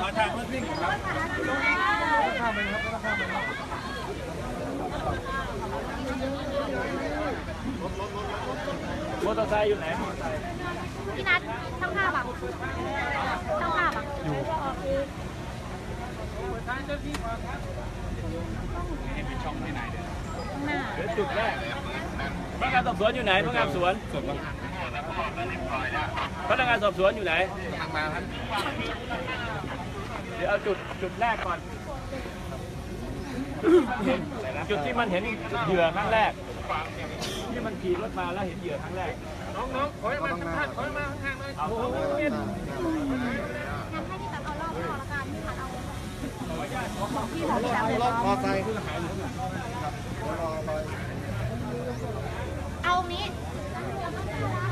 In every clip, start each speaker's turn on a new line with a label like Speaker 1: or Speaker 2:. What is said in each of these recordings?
Speaker 1: ขอทางรถวิ่งครับมอเตอร์ไซค์อยู่ไหนมอเตอร์ไซค์
Speaker 2: พี่นัทช่างภาพอะช่างภาพอะอยู่
Speaker 1: ให้เป็นช่องให้นายเดี๋ยว
Speaker 2: ข้างหน้า
Speaker 1: เดี๋ยวจุดแรกพนักงานสอบสวนอยู่ไหนพนักงานสวน พนักงานสอบสวนอยู่ไหนทางมาครับ เดี๋ยวเอาจุดจุดแรกก่อนเห็นจุดที่มันเห็นเหยื่อครั้งแรก ที่มันขี่รถมาแล้วเห็นเหยื่อครั้งแรก น้องๆขอให้มาข้างๆขอให้มาข้างๆเลยเอา
Speaker 2: งั้นให้พี่ตัดเอารอบพอละกันพี่ตัดเอาของพี่ของพี่ตัดเลย
Speaker 3: มอไซค์
Speaker 2: เอานี้ให้พี่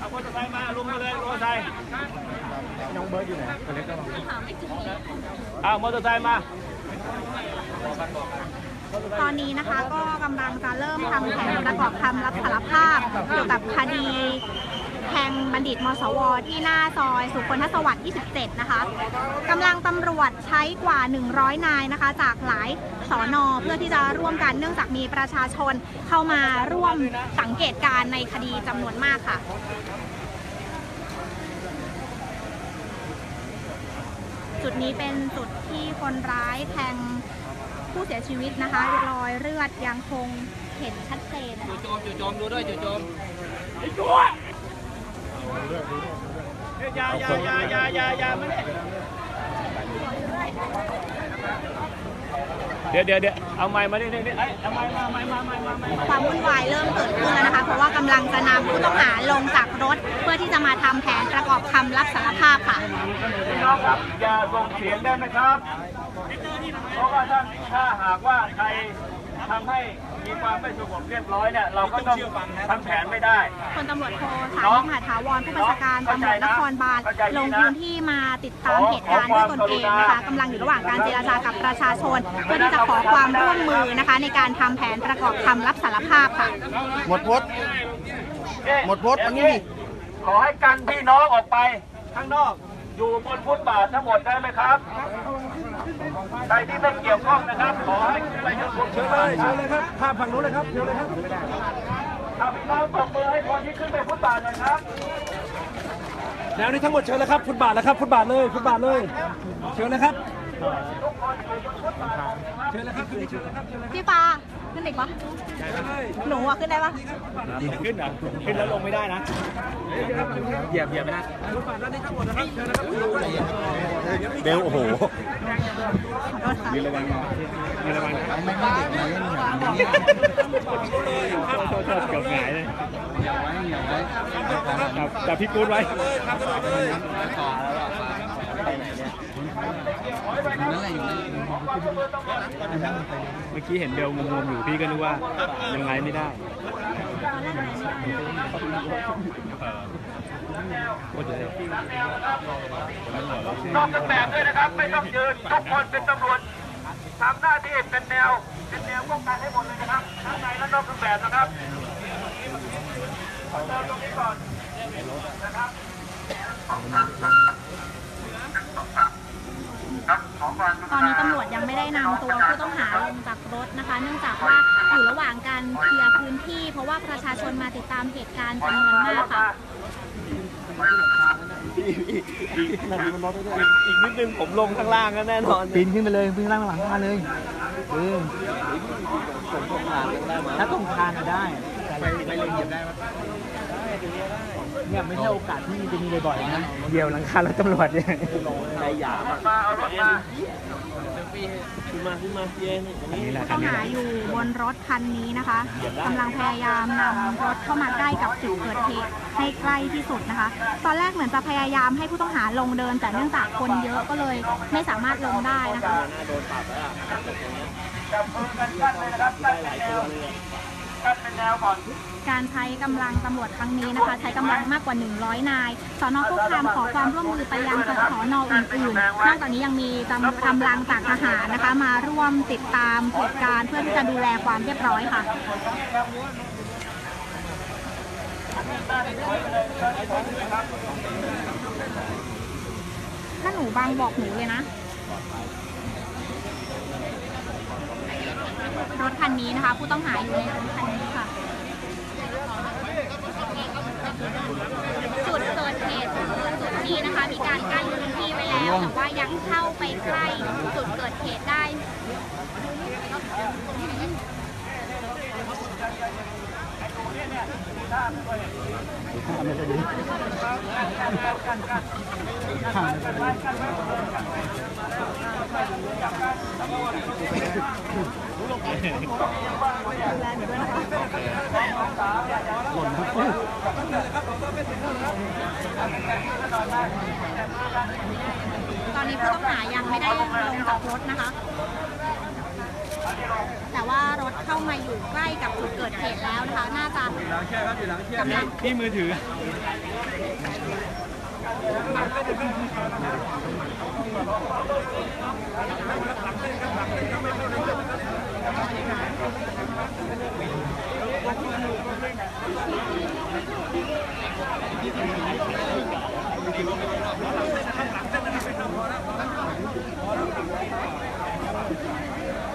Speaker 2: เก็บข้างนอกบอกพี่พัดด้วย
Speaker 1: ทางนี้ยังไงเอามอเตอร์ไซมาลงมาเลยมอเตอร์ไซค์น้องเบิร์ดอยู่ไหนคนเล็กก็ลอง
Speaker 2: หาไม่เอ
Speaker 1: เอามอเตอร์ไซค์มา
Speaker 2: ตอนนี้นะคะก็กำลังจะเริ่มทำแผนประกอบคำรับสารภาพเกี่ยวกับคดีแทงบัณฑิตมสว ที่หน้าซอย สุคนทศวรรษ27 นะคะกำลังตำรวจใช้กว่า 100 นายนะคะ จากหลายสอนอเพื่อที่จะร่วมกันเนื่องจากมีประชาชน เข้ามาร่วมสังเกตการณ์ในคดีจำนวนมากค่ะจุดนี้เป็นจุดที่คนร้ายแทงผู้เสียชีวิตนะคะรอยเลือดยังคงเห็นชัดเจน
Speaker 1: จู่โจมจู่โจมดูด้วยจู่โจมไอ้ตัวอย่าอย่าอย่าอย่าอย่าอย่าไม่ไเดี๋ยวเดี๋ยวเดี๋ยวเอาไม้มาดิดิดิเอ้ยเอาไม้มาไม้มาไม้มาไม้มา
Speaker 2: ความวุ่นวายเริ่มเกิดขึ้นแล้วนะคะ เพราะว่ากำลังจะนำผู้ต้องหาลงจากรถ เพื่อที่จะมาทำแผนประกอบคำรับสารภาพค่ะ
Speaker 1: พี่น้องครับอย่าส่งเสียงได้ไหมครับเพราะว่าถ้าถ้าหากว่าใคร ทำให้มีความไม่สงบเรียบร้อยเนี่ยเราก็ต้องทำแผนไม่ได้
Speaker 2: พลตำรวจโทสานิตมหาถาวรผู้บัญชาการตำรวจนครบาลลงพื้นที่มาติดตามเหตุการณ์ด้วยตนเองนะคะกำลังอยู่ระหว่างการเจรจากับประชาชน เพื่อที่จะขอความร่วมมือนะคะ ในการทำแผนประกอบคำรับสารภาพค่ะ
Speaker 3: หมดพดหมดพจน์อันนี้ดิ
Speaker 1: ขอให้กันพี่น้องออกไปข้างนอก อยู่บนฟุตบาททั้งหมดได้ไหมครับ ใครที่ไม่เกี่ยวข้องนะครับ ขอให้ขึ้นไปข้างบนเชิญเลยเชิญเลยครับภาพฝั่งนู้นเลยครับเชิญเลยครับเอาพี่น้องตบมือให้คนที่ขึ้นไปฟุตบาทหน่อยครับ
Speaker 4: แนวนี้ทั้งหมดเชิญเลยครับฟุตบาทแล้วครับฟุตบาทเลยฟุตบาทเลย เชิญเลยครับ เชิญเลยครับเชิญเลยครับเชิญเลย
Speaker 2: พี่ปา ขึ้นเด็กปะหนูอะขึ้นได้ปะ
Speaker 1: ขึ้นเหรอขึ้นแล้วลงไม่ได้นะ เหยียบเหยียบไม่ได้
Speaker 4: ฟุตบาทด้านนี้ทั้งหมดนะครับเชิญนะครับ
Speaker 3: เบลโอ้โห
Speaker 2: ขอโทษค่ะ
Speaker 1: ยืนระวังนะยืนระวังนะ
Speaker 3: ไม่ไม่เด็ก เลยหนามนี้
Speaker 1: โทษโทษเกือบหงายเลยจับจับพี่กูดไว้เมื่อกี้เห็นเบลงงๆอยู่พี่ก็นึกว่ายังไงไม่ได้โคตรเลยนอกเครื่องแบบด้วยนะครับไม่ต้องยืนทุกคนเป็นตำรวจทำหน้าที่เป็นแนว เป็นแนวป้องกันให้หมดเลยนะครับทั้งในและนอกเครื่องแบบนะครับขอเติมตรงนี้ก่อนนะครับ
Speaker 2: ตอนนี้ตำรวจยังไม่ได้นำตัวผู้ต้องหาลงจากรถนะคะ เนื่องจากว่าอยู่ระหว่างการเคลียร์พื้นที่ เพราะว่าประชาชนมาติดตามเหตุการณ์จำนวนมากค่ะ
Speaker 1: อีกนิดนึงผมลงข้างล่างก็แน่นอน
Speaker 4: ปีนขึ้นไปเลยปีนล่างหลังมาเลยเออถ้าตรงคานก็ได้ ไปไปเลยเหยียบได้ เนี่ยไม่ใช่โอกาสที่จะมีบ่อยๆนะเดียวหลังคารถตำรวจเนี่ย
Speaker 1: มาเอารถมา
Speaker 5: ขึ้นมาขึ้นมาเย็น
Speaker 4: นี่แหละ
Speaker 2: ผู้ต้องหาอยู่บนรถคันนี้นะคะกำลังพยายามนำรถเข้ามาใกล้กับจุดเกิดเหตุให้ใกล้ที่สุดนะคะ ตอนแรกเหมือนจะพยายามให้ผู้ต้องหาลงเดินแต่เนื่องจากคนเยอะก็เลยไม่สามารถลงได้นะคะ
Speaker 5: หน้าโดนปรับแล้วอะจับมือกันกั้นเลยนะครับได้หลายตัวเลย กันเป็นแนวก่อน
Speaker 2: การใช้กำลังตำรวจครั้งนี้นะคะ ใช้กำลังมากกว่า 100 นายสอนอผู้คามขอความร่วมมือไปยังสอนออื่นๆนอกจากนี้ยังมีกำกำลังจากทหารนะคะ มาร่วมติดตามเหตุการณ์เพื่อที่จะดูแลความเรียบร้อยค่ะถ้าหนูบางบอกหนูเลยนะ รถคันนี้นะคะ ผู้ต้องหาอยู่ในรถคันนี้ค่ะ จุดเกิดเหตุคือจุดนี้นะคะ มีการกั้นพื้นที่ไว้แล้วแต่ว่ายังเข้าไปใกล้จุดเกิดเหตุได้ ตอนนี้ผู้ต้องหายังไม่ได้ลงจากรถนะคะ แต่ว่ารถเข้ามาอยู่ใกล้กับจุดเกิดเหตุแล้วนะคะ น่าจะกำลัง
Speaker 4: พี่มือถือ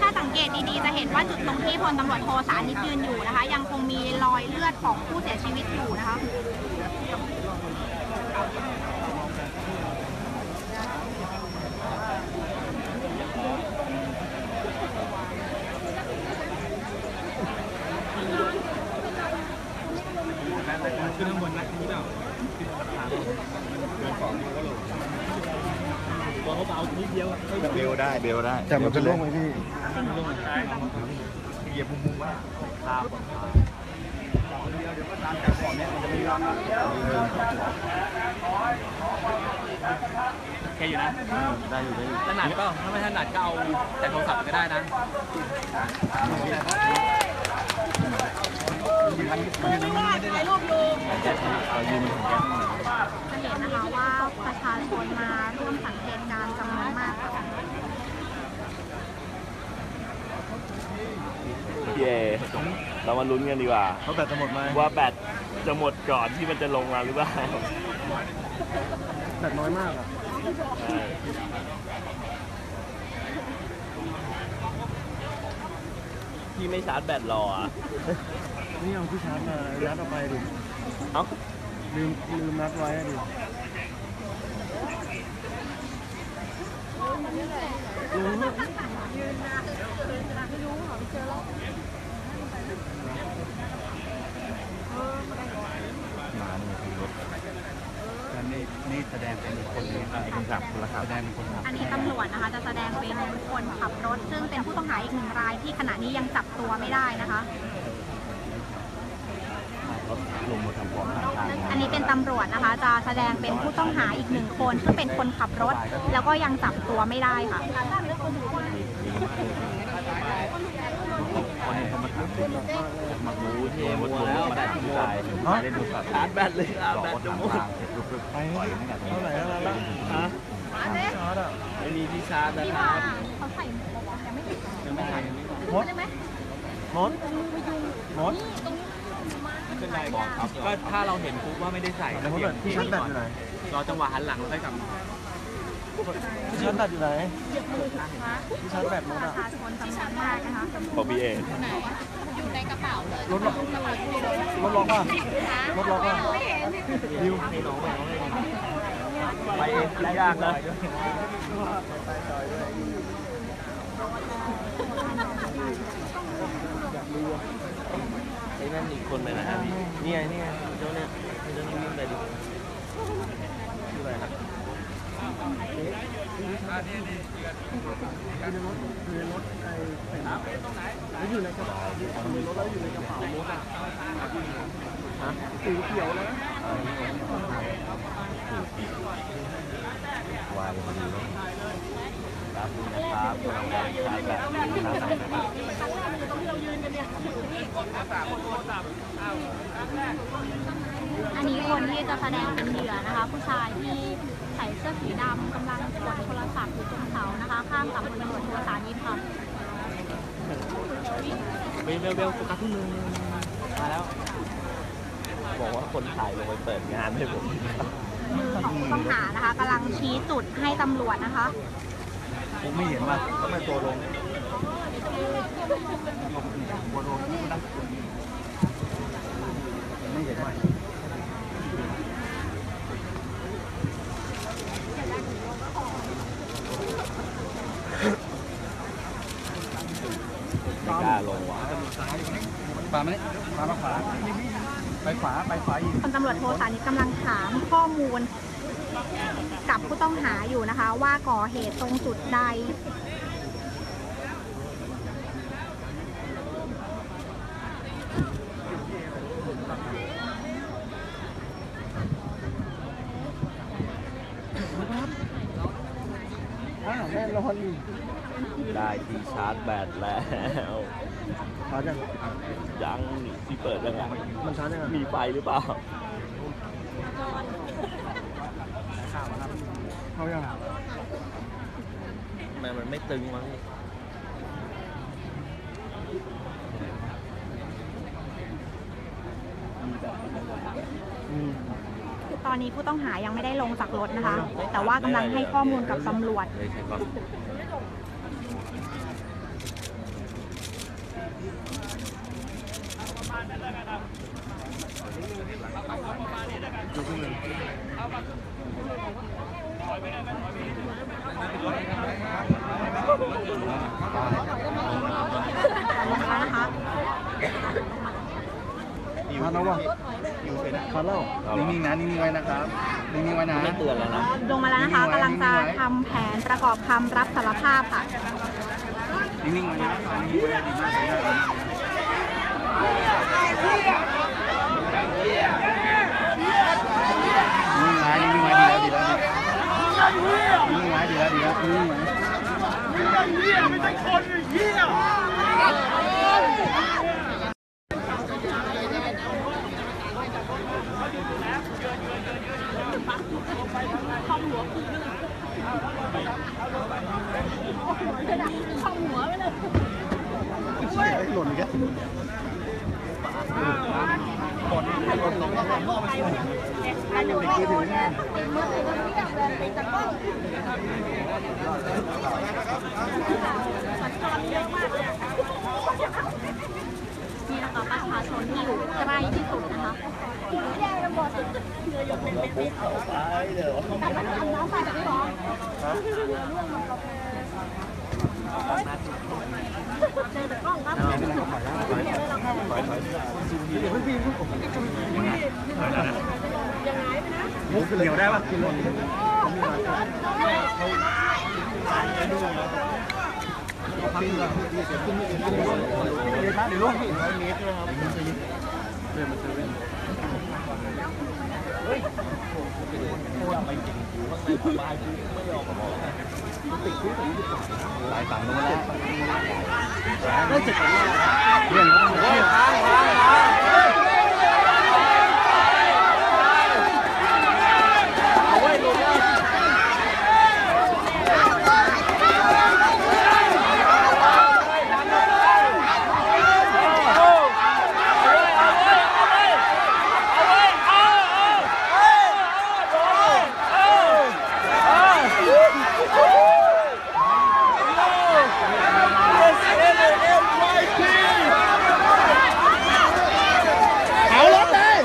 Speaker 2: ถ้าสังเกตดีๆ จะเห็นว่าจุดตรงที่พลตำรวจโทสานิตยืนอยู่นะคะ ยังคงมีรอยเลือดของผู้เสียชีวิตอยู่นะคะ
Speaker 4: ขึ้นข้างบนนะ เปล่าตัวเขาเบานิดเดียวอะ
Speaker 6: เบลได้เบลได้
Speaker 7: แต่มันจะล่วงไหมพี่
Speaker 6: เหยียบมุมมุมว่า
Speaker 4: แกอยู่นะ
Speaker 6: ได้อยู่ได้อยู่
Speaker 4: ถนัดเปล่าถ้าไม่ถนัดก็เอาแต่โทรศัพท์ก็ได้นะ
Speaker 6: เอา ยืนมาถึงแก้ม
Speaker 2: จะเห็นนะคะว่าประชาชนมาร่วมสังเกตการณ์จำนวนมากค่ะ
Speaker 5: เย่เรามาลุ้นกันดีกว่า
Speaker 6: เขาแบตจะหมดไหม
Speaker 5: ว่าแบตจะหมดก่อนที่มันจะลงมาหรือเปล่า
Speaker 6: แบตน้อยมากอะ
Speaker 5: พี่ไม่ชาร์จแบตรออะ
Speaker 6: นี่เอาที่ชาร์จมายัดเอาไปดิ
Speaker 5: เอ้า
Speaker 6: ลืมลืมนัดไว้อะดิมานี่คือรถนี่นี่แสดงเป็นคนนี้ครับคนขับคนละขับแสดงเป็นคนขับ
Speaker 2: อันนี้ตำรวจนะคะจะแสดงเป็นคนขับรถ ซึ่งเป็นผู้ต้องหาอีกหนึ่งรายที่ขณะนี้ยังจับตัวไม่ได้นะคะ
Speaker 6: รถลงมาทำความทางทาง
Speaker 2: อันนี้เป็นตำรวจนะคะ จะแสดงเป็นผู้ต้องหาอีกหนึ่งคนซึ่งเป็นคนขับรถ แล้วก็ยังจับตัวไม่ได้ค่ะ
Speaker 6: คนนี้เขามาถามเป็นมาดูเทมดแล้วแบตที่ใส่เล่นโทรศัพท์
Speaker 5: ชาร์จแบตเลยอะแบตจะหมด
Speaker 6: เสร็จปุ๊บไปปล่อยให้กับเท่าไหร่แล้วล่ะ
Speaker 5: ฮะ
Speaker 6: ชาร์จอะ
Speaker 5: ไม่มีที่ชาร์จนะ
Speaker 2: พี่
Speaker 5: ค
Speaker 2: ว่า
Speaker 5: รับ
Speaker 2: เขาใส่หมวกยังไม่ติด
Speaker 6: ยังไม่ถ่าย
Speaker 2: มดได้ไหม
Speaker 6: มดมด
Speaker 4: ไม่ เป็นไรบอกครับก็ถ้าเราเห็นปุ๊บว่าไม่ได้ใส่
Speaker 6: แล้วมดแบบที่ชาร์จแบตอยู่ไหน
Speaker 4: รอจังหวะหันหลังแล้วค่อยกลับ
Speaker 6: ที่ชาร์จแบตอยู่ไหนที่ชาร์จแบตมด
Speaker 2: ป
Speaker 6: อะ
Speaker 2: ระชาชนจำนวนมากนะคะ
Speaker 5: ขอพี่เอ
Speaker 6: รถล็อกรถล็อกป่ะรถล็อกป่ะดิว
Speaker 5: ไปเองกินยากนะไอ้นั่นอีกคนเลยนะฮะพี่เนี่ยเนี่ยเจ้าเนี่ยเจ้านี่วิ่งไปดิชื่ออะไรครับ
Speaker 3: วายพอดีเลยครับนี่นะครับกำลังการชาร์จแบตอยู่นะครับ
Speaker 2: อันนี้คนที่จะแสดงเป็นเหยื่อนะคะ ผู้ชายที่ใส่เสื้อสีดำกำลังกดโทรศัพท์อยู่ตรงเสานะคะ ข้ามกับพลตำรวจโทสานิทค่ะ
Speaker 3: เบลเบลโฟกัสที่มือมาแล้ว บอกว่าคนถ่ายลงไปเปิดงานให้ผม
Speaker 2: มือของผู้ต้องหานะคะกำลังชี้จุดให้ตำรวจนะคะ
Speaker 3: ผมไม่เห็นว่าก็ไม่ตัวลงไม่เห็นว่า ไม่กล้าลงว่ะปาไหมปามาขวา ไปขวา ไปขวาอีก
Speaker 2: พลตำรวจโทสานิทกำลังถามข้อมูล กับผู้ต้องหาอยู่นะคะ ว่า ก่อเหตุตรงจุดใด
Speaker 3: ได้ที่ชาร์จแบตแล้ว
Speaker 5: ชาร์จยัง
Speaker 3: ยังที่เปิดยังไง
Speaker 5: มันชาร์จยังไง
Speaker 3: มีไฟหรือเปล่า
Speaker 5: เขายัง
Speaker 3: ทำไมมันไม่ตึงมั้ง
Speaker 2: ตอนนี้ผู้ต้องหายังไม่ได้ลงจากรถนะคะ แต่ว่ากำลังให้ข้อมูลกับตำรวจ
Speaker 3: เลยใช่ก่อน
Speaker 2: แมา
Speaker 5: แล้ววะมาแล้ว
Speaker 3: นิ่งๆนะนิ่งๆไว้นะครับนิ่งๆไว้นะไม่เตือนแล้วนะ
Speaker 2: ลงมาแล้วนะคะกำลังจะทำแผนประกอบคำรับสารภาพค่ะ
Speaker 3: นิ่งๆไว้นะนิ่งๆไว้ดีมากดีมากนิ่งๆไว้นิ่งๆไว้ดีแล้วดีแล้วนิ่งๆไว้ดีแล้วดีแล้วนิ่งๆไว้
Speaker 5: ห ล่นอีกแล้ว
Speaker 2: นี่นะคะประชาชนที่อยู่ใกล้ที่สุดนะคะ เจอแต่กล้องครับ
Speaker 5: เหนียวได้ปะกินหล่นเดี๋ยวล่วงพี่ร้อยเมตรด้วยครับเดินมาเซเว่น
Speaker 3: สายฝั่งนู้นแล้ว
Speaker 5: ได้เจ็ดคนเรื่องเขาเอารถเลย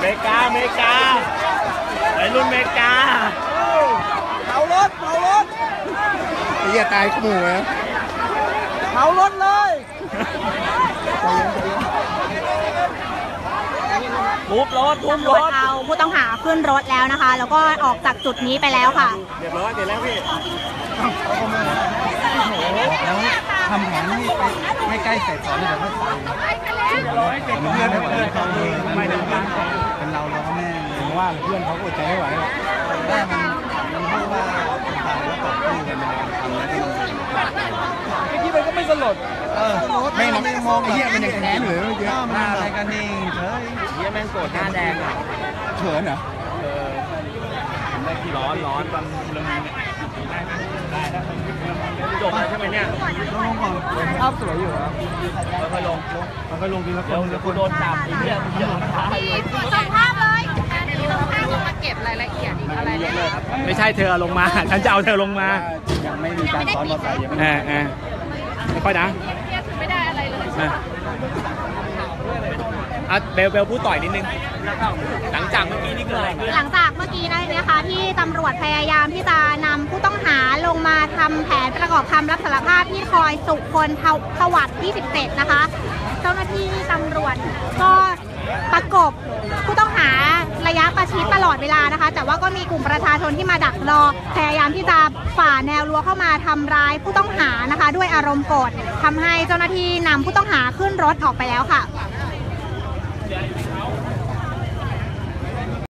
Speaker 3: เมกาเมกาไอ้รุ่นเมกา
Speaker 5: เอารถเอารถ
Speaker 3: ไอ้เหี้ยตายขโมยไหม
Speaker 5: เอารถเลย
Speaker 3: ทุบรถทุบรถ
Speaker 2: ตำรวจเอาผู้ต้องหาขึ้นรถแล้วนะคะ แล้วก็ออกจากจุดนี้ไปแล้วค่ะ
Speaker 4: เรียบร้อยเสร็จแล้วพี่
Speaker 3: แล้วทำแผนไม่ไม่ใกล้เสร็จก่อนเลยเดี๋ยวค่อยไปเพื่อนเพื่อนเขาเองไม่ได้เป็นเราเราก็แม่
Speaker 4: ผมว่าเพื่อนเขาอดใจไม่ไหวหรอก
Speaker 3: แม่มันมันพูดว่าตายแล้วตกที่กันในการทำแล้วที่มัน
Speaker 4: เมื่อกี้มันก็ไม่ สลด
Speaker 3: เออไม่ไม่มองไอ้เหี้ยมันยังแค้นอยู่เลยเมื่อกี้หน้าอะไรกันนิ่งเฉย
Speaker 4: เฮียแม่งโกรธหน้าแดงอะ
Speaker 3: เขินเหรอ
Speaker 4: ผมได้ที่ร้อนร้อนตอนเรื่องนี้จบแล้วใช่ไหมเนี่ย
Speaker 3: ต้องลงก่อน
Speaker 4: ภาพสวยอยู่ครับค่อยๆลงค่อยๆลงทีละคนเดี๋ยวกูโดนจับไอ้เหี้ยเยอะท้าย
Speaker 2: ส่งภาพเลย
Speaker 4: ไม่ใช่เธอลงมา ฉันจะเอาเธอลงมา
Speaker 3: ยังไม่มีการซ้อนมอเตอร์ไซค์ยังไม่
Speaker 4: เออเออไม่ค่อยนะไม่ได้อะไรเลยอะเบลเบลพูดต่อยนิดนึง หลังจากเมื่อกี้นี่เกิดอะไรขึ้น
Speaker 2: หลังจากเมื่อกี้นะคะที่ตำรวจพยายามที่จะนำผู้ต้องหาลงมาทำแผนประกอบคำรับสารภาพที่คอยสุคนสวัสดิ์27นะคะ เจ้าหน้าที่ตำรวจก็ประกบผู้ต้องหา ระยะประชิดตลอดเวลานะคะ แต่ว่าก็มีกลุ่มประชาชนที่มาดักรอ พยายามที่จะฝ่าแนวรั้วเข้ามาทำร้ายผู้ต้องหานะคะ ด้วยอารมณ์โกรธทำให้เจ้าหน้าที่นำผู้ต้องหาขึ้นรถออกไปแล้วค่ะ